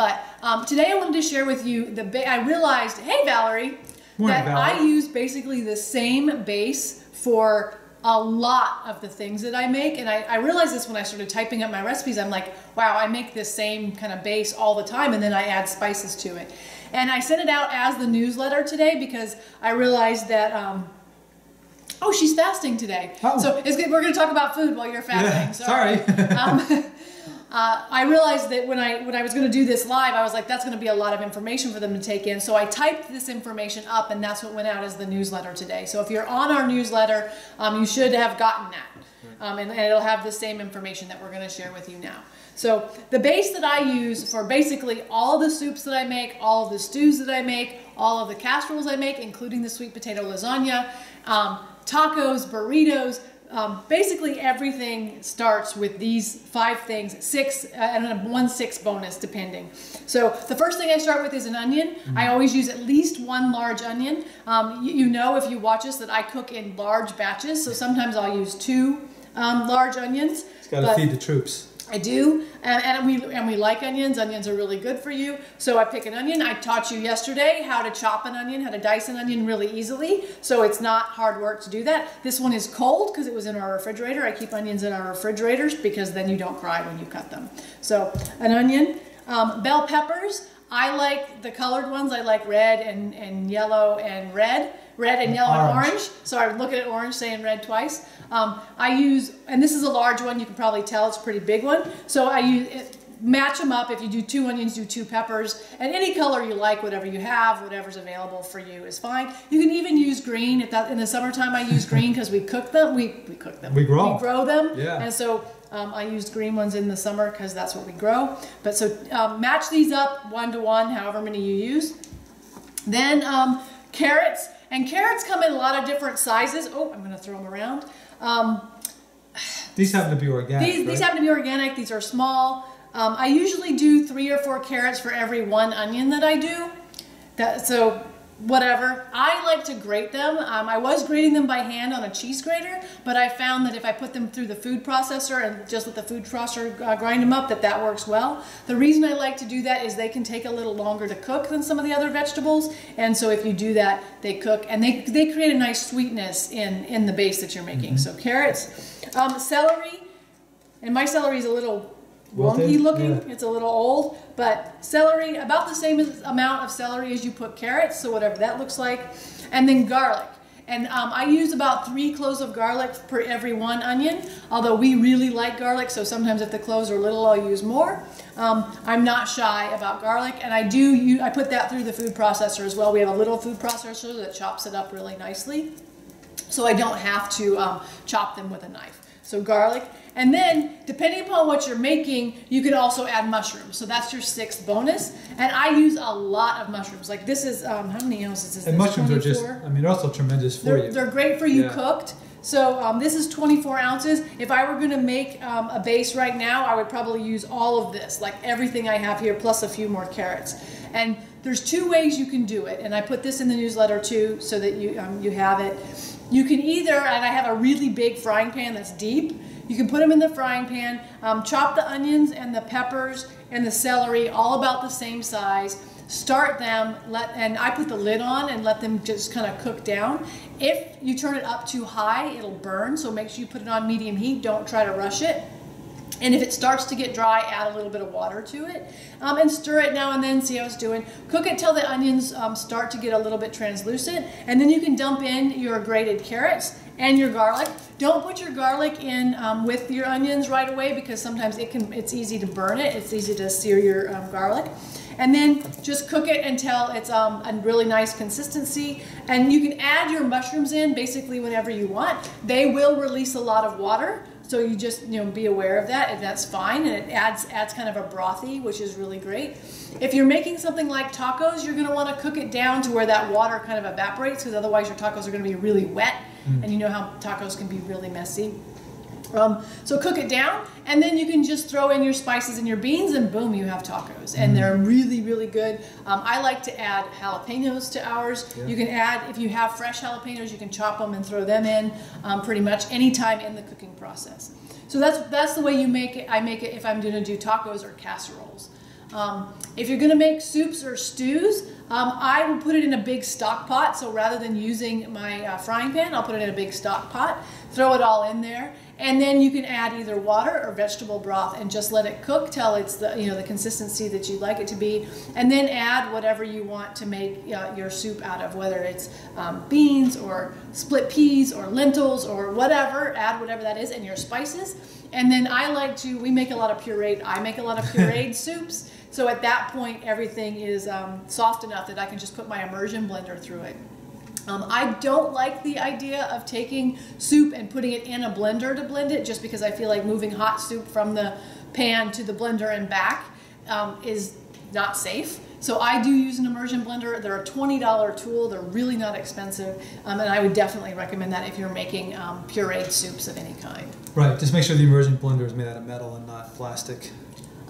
But um, today I wanted to share with you the. Ba- I realized, hey Valerie, Morning, that Valerie. I use basically the same base for a lot of the things that I make. And I, I realized this when I started typing up my recipes. I'm like, wow, I make this same kind of base all the time, and then I add spices to it. And I sent it out as the newsletter today because I realized that. Um, Oh, she's fasting today. Oh. So it's good. We're going to talk about food while you're fasting. Yeah, sorry. um, uh, I realized that when I when I was going to do this live, I was like, that's going to be a lot of information for them to take in. So I typed this information up, and that's what went out as the newsletter today. So if you're on our newsletter, um, you should have gotten that, um, and, and it'll have the same information that we're going to share with you now. So the base that I use for basically all the soups that I make, all of the stews that I make, all of the casseroles I make, including the sweet potato lasagna, um, tacos, burritos, um, basically everything starts with these five things, six uh, and one six bonus depending. So the first thing I start with is an onion. I always use at least one large onion. Um, you, you know if you watch us that I cook in large batches, so sometimes I'll use two um, large onions. It's got to feed the troops. I do, and, and we and we like onions. Onions are really good for you. So I pick an onion. I taught you yesterday how to chop an onion, how to dice an onion really easily. So it's not hard work to do that. This one is cold because it was in our refrigerator. I keep onions in our refrigerators because then you don't cry when you cut them. So an onion, um, bell peppers. I like the colored ones. I like red and, and yellow and red. Red and yellow and Orange. orange. So I'm looking at orange, saying red twice. Um, I use, and this is a large one. You can probably tell it's a pretty big one. So I use it, match them up. If you do two onions, do two peppers, and any color you like, whatever you have, whatever's available for you is fine. You can even use green. If that in the summertime, I use green because we cook them. We we cook them. We grow. We grow them. Yeah. And so um, I used green ones in the summer because that's what we grow. But so um, match these up one to one, however many you use. Then um, carrots, and carrots come in a lot of different sizes. Oh, I'm going to throw them around. Um, These happen to be organic. these, these happen to be organic. These are small. Um, I usually do three or four carrots for every one onion that I do. That so whatever. I like to grate them. Um, I was grating them by hand on a cheese grater, but I found that if I put them through the food processor and just let the food processor uh, grind them up, that that works well. The reason I like to do that is they can take a little longer to cook than some of the other vegetables, and so if you do that, they cook and they they create a nice sweetness in in the base that you're making. So carrots, um, celery, and my celery is a little? Wonky looking. Yeah. It's a little old, but celery, about the same amount of celery as you put carrots, so whatever that looks like. And then garlic. And um, I use about three cloves of garlic per every one onion, although we really like garlic, so sometimes if the cloves are little, I'll use more. Um, I'm not shy about garlic, and I do use, I put that through the food processor as well. We have a little food processor that chops it up really nicely so I don't have to um, chop them with a knife. So garlic, and then depending upon what you're making, you can also add mushrooms. So that's your sixth bonus. And I use a lot of mushrooms. Like this is um, how many ounces is this? And mushrooms are just, I mean, they're also tremendous for They're, you. they're great for you Yeah. cooked. So um, this is 24 ounces. If I were going to make um, a base right now, I would probably use all of this, like everything I have here, plus a few more carrots. And there's two ways you can do it, and I put this in the newsletter too, so that you um, you have it. You can either, and I have a really big frying pan that's deep. You can put them in the frying pan, um, chop the onions and the peppers and the celery all about the same size start them let and i put the lid on and let them just kind of cook down if you turn it up too high it'll burn so make sure you put it on medium heat don't try to rush it and if it starts to get dry, add a little bit of water to it um, and stir it now and then, see how it's doing. Cook it till the onions um, start to get a little bit translucent, and then you can dump in your grated carrots and your garlic. Don't put your garlic in um, with your onions right away because sometimes it can. It's easy to burn it. It's easy to sear your um, garlic. And then just cook it until it's um, a really nice consistency. And you can add your mushrooms in basically whenever you want. They will release a lot of water, so you just you know be aware of that, and that's fine. And it adds adds kind of a brothy, which is really great. If you're making something like tacos, you're going to want to cook it down to where that water kind of evaporates, because otherwise your tacos are going to be really wet, and you know how tacos can be really messy. Um, so cook it down, and then you can just throw in your spices and your beans, and boom, you have tacos. And they're really, really good. Um, I like to add jalapenos to ours. Yeah. You can add, if you have fresh jalapenos, you can chop them and throw them in um, pretty much anytime in the cooking process. So that's that's the way you make it. I make it if I'm going to do tacos or casseroles. Um, if you're gonna make soups or stews, um, I will put it in a big stock pot. So rather than using my uh, frying pan, I'll put it in a big stock pot, throw it all in there, and then you can add either water or vegetable broth and just let it cook till it's the you know the consistency that you'd like it to be, and then add whatever you want to make uh, your soup out of, whether it's um, beans or split peas or lentils or whatever. Add whatever that is and your spices, and then I like to. We make a lot of pureed. I make a lot of pureed soups. So at that point, everything is um, soft enough that I can just put my immersion blender through it. Um, I don't like the idea of taking soup and putting it in a blender to blend it just because I feel like moving hot soup from the pan to the blender and back um, is not safe. So I do use an immersion blender. They're a $20 tool. They're really not expensive. Um, and I would definitely recommend that if you're making um, pureed soups of any kind. Right. Just make sure the immersion blender is made out of metal and not plastic.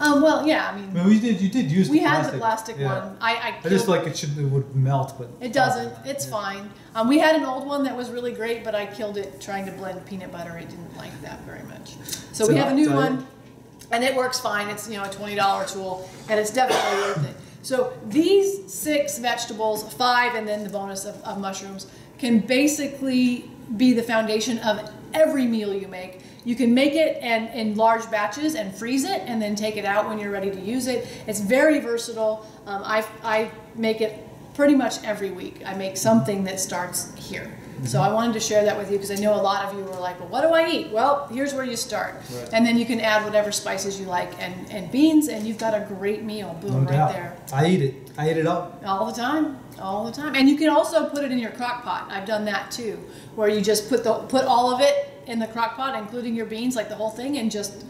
Um, well, yeah, I mean, I mean, we did. You did use. we the had the plastic yeah. one. I, I, I just like it should. It would melt, but It doesn't. It's Yeah. fine. Um, we had an old one that was really great, but I killed it trying to blend peanut butter. I didn't like that very much. So, So we have a new one, and it works fine. It's you know a twenty dollar tool, and it's definitely worth it. So these six vegetables, five, and then the bonus of, of mushrooms, can basically be the foundation of every meal you make. You can make it and in large batches and freeze it, and then take it out when you're ready to use it. It's very versatile. Um, I I make it pretty much every week. I make something that starts here. So I wanted to share that with you because I know a lot of you were like, well, what do I eat? Well, here's where you start. Right. And then you can add whatever spices you like and, and beans, and you've got a great meal. Boom, no right there. I eat it. I eat it up. All the time, all the time. And you can also put it in your crock pot. I've done that too, where you just put the put all of it in the crock pot, including your beans, like the whole thing, and just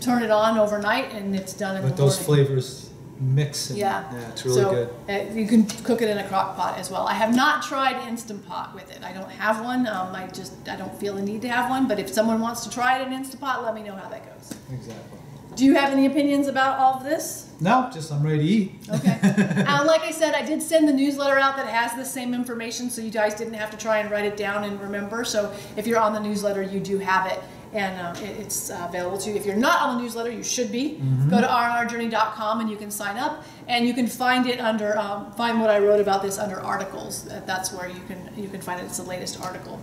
turn it on overnight, and it's done in Let the those morning. flavors mix. And, Yeah. Yeah, it's really so, good. Uh, you can cook it in a crock pot as well. I have not tried Instant Pot with it. I don't have one. Um, I just I don't feel the need to have one. But if someone wants to try it in Instant Pot, let me know how that goes. Exactly. Do you have any opinions about all of this? No, just I'm ready to eat. Okay. uh, like I said, I did send the newsletter out that has the same information, so you guys didn't have to try and write it down and remember. So if you're on the newsletter, you do have it, and um, it, it's uh, available to you. If you're not on the newsletter, you should be. Go to rnrjourney.com and you can sign up, and you can find it under um, find what I wrote about this under articles. That's where you can you can find it. It's the latest article.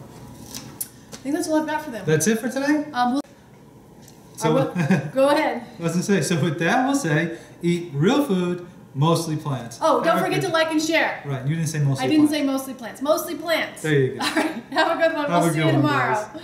I think that's all I've got for them. That's it for today. Um, we'll, So, go ahead. I was gonna say. So with that, we'll say eat real food, mostly plants. Oh, don't forget to like and share. Right, you didn't say mostly. I didn't plants. say mostly plants. Mostly plants. There you go. All right. Have a good one. Have we'll see you tomorrow. guys.